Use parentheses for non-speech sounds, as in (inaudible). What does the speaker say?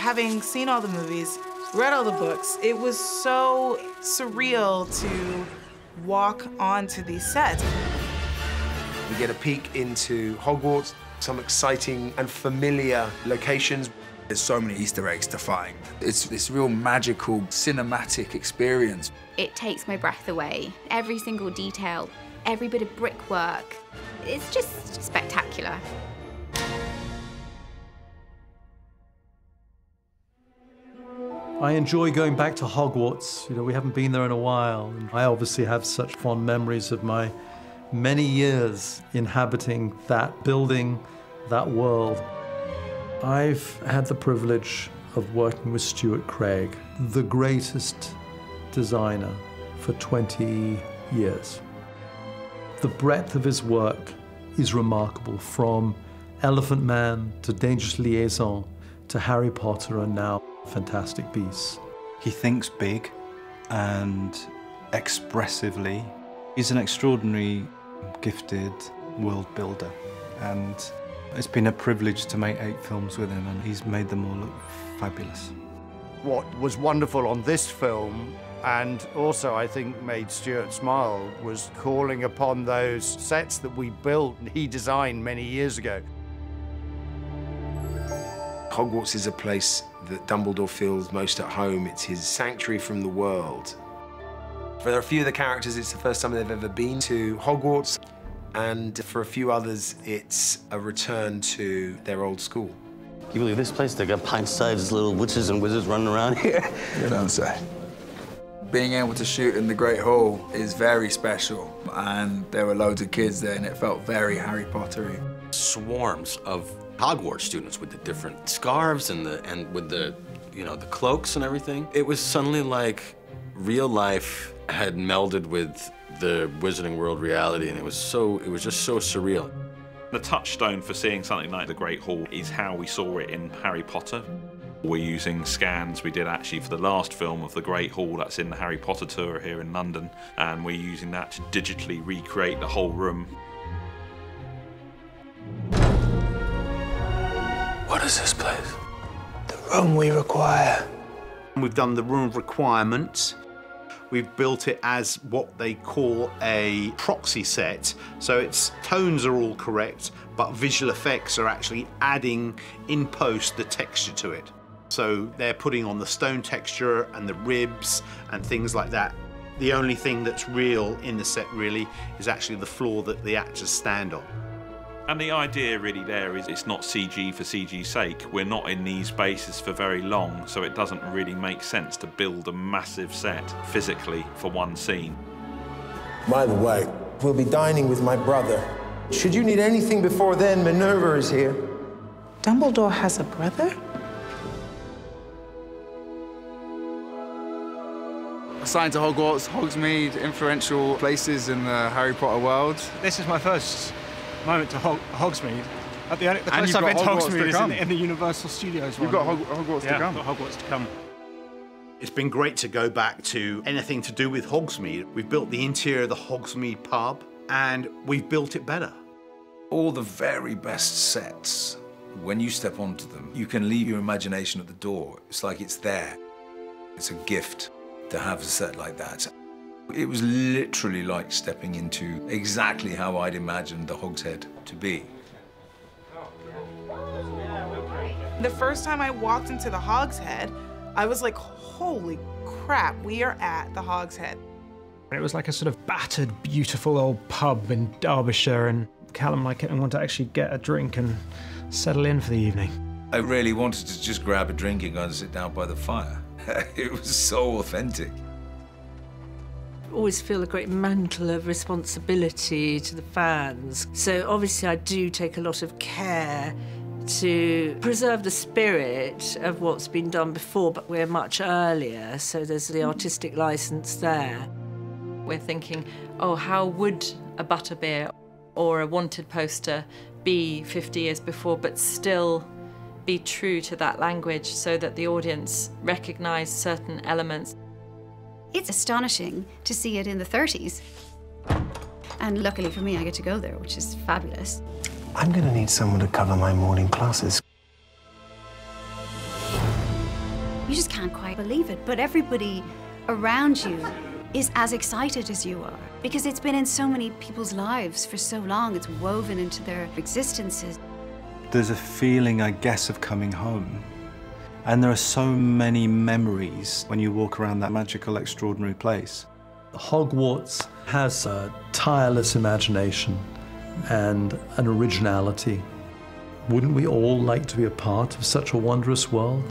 having seen all the movies, read all the books, it was so surreal to walk onto these sets. We get a peek into Hogwarts, some exciting and familiar locations. There's so many Easter eggs to find. It's this real magical, cinematic experience. It takes my breath away. Every single detail, every bit of brickwork. It's just spectacular. I enjoy going back to Hogwarts. You know, we haven't been there in a while. And I obviously have such fond memories of my many years inhabiting that building, that world. I've had the privilege of working with Stuart Craig, the greatest designer for 20 years. The breadth of his work is remarkable, from Elephant Man to Dangerous Liaison to Harry Potter and now Fantastic Beasts. He thinks big and expressively. He's an extraordinary, gifted world builder. And it's been a privilege to make eight films with him, and he's made them all look fabulous. What was wonderful on this film and also I think made Stuart smile was calling upon those sets that we built and he designed many years ago. Hogwarts is a place that Dumbledore feels most at home. It's his sanctuary from the world. For a few of the characters, it's the first time they've ever been to Hogwarts, and for a few others, it's a return to their old school. You believe this place? They got pint-sized little witches and wizards running around here. You don't say. Being able to shoot in the Great Hall is very special, and there were loads of kids there, and it felt very Harry Pottery. Swarms of Hogwarts students with the different scarves and the and with the you know the cloaks and everything. It was suddenly like real life had melded with the Wizarding World reality, and it was so it was just so surreal. The touchstone for seeing something like the Great Hall is how we saw it in Harry Potter. We're using scans we did actually for the last film of the Great Hall that's in the Harry Potter tour here in London, and we're using that to digitally recreate the whole room. What is this place? The room we require. We've done the room requirements. We've built it as what they call a proxy set. So its tones are all correct, but visual effects are actually adding in post the texture to it. So they're putting on the stone texture and the ribs and things like that. The only thing that's real in the set really is actually the floor that the actors stand on. And the idea really there is it's not CG for CG's sake. We're not in these bases for very long, so it doesn't really make sense to build a massive set physically for one scene. By the way, we'll be dining with my brother. Should you need anything before then, Minerva is here. Dumbledore has a brother? Assigned to Hogwarts, Hogsmeade, influential places in the Harry Potter world. This is my first moment to Hog Hogsmeade. At the, the And closest you've I've been to got to Hogsmeade is in, in the Universal Studios You've one. got Hog- Hogwarts to yeah, come. got Hogwarts to come. It's been great to go back to anything to do with Hogsmeade. We've built the interior of the Hogsmeade pub and we've built it better. All the very best sets, when you step onto them, you can leave your imagination at the door. It's like it's there. It's a gift to have a set like that. It was literally like stepping into exactly how I'd imagined the Hog's Head to be. The first time I walked into the Hog's Head, I was like, holy crap, we are at the Hog's Head. It was like a sort of battered, beautiful old pub in Derbyshire, and Callum like it and wanted to actually get a drink and settle in for the evening. I really wanted to just grab a drink and go and sit down by the fire. (laughs) it was so authentic. Always feel a great mantle of responsibility to the fans. So obviously I do take a lot of care to preserve the spirit of what's been done before, but we're much earlier, so there's the artistic license there. We're thinking, oh, how would a butterbeer or a wanted poster be 50 years before, but still be true to that language so that the audience recognise certain elements. It's astonishing to see it in the 30s. And luckily for me, I get to go there, which is fabulous. I'm gonna need someone to cover my morning classes. You just can't quite believe it. But everybody around you is as excited as you are because it's been in so many people's lives for so long. It's woven into their existences. There's a feeling, I guess, of coming home. And there are so many memories when you walk around that magical, extraordinary place. Hogwarts has a tireless imagination and an originality. Wouldn't we all like to be a part of such a wondrous world?